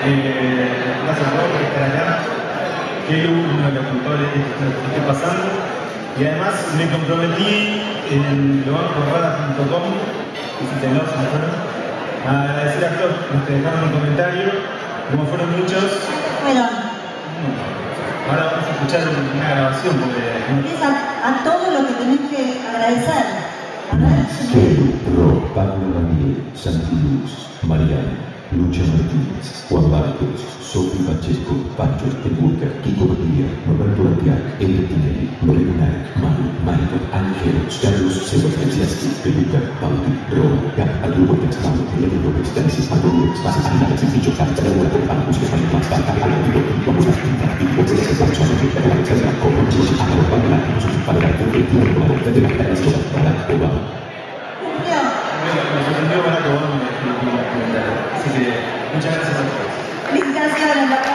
Gracias a todos por estar acá. Kelu, uno de los culpables de lo que esté pasando. Y además me comprometí en lobancorrada.com, visítenlos mejor, a agradecer a todos los que dejaron un comentario, como fueron muchos. Bueno. Ahora vamos a escuchar una grabación porque... Es a, todos los que tenés que agradecer. Pablo Daniel, Mariano. Martínez, Juan Barcos, Sofi Pacheco, Pancho Espeburca, Kiko Badía, Roberto Lampiac, Eder Tinelli, Lorena Manu, Marco, Ángel, Carlos Sebastián Peluca, Pauti, Ro, Gap, Adrubo Textamo, Elena López, Danis, Adrubo, Dicho, Sánchez, Laura, Prepara, Busca, España, Más, Bata, Alarido, Vamos a pintar, y por eso se pasó a la etcétera, como Chis, Agua, Bala, para dar un ritmo, para la de la Castro, para Obama. cumplió. me sorprendió Barack Obama en el comentario. Así Muchas gracias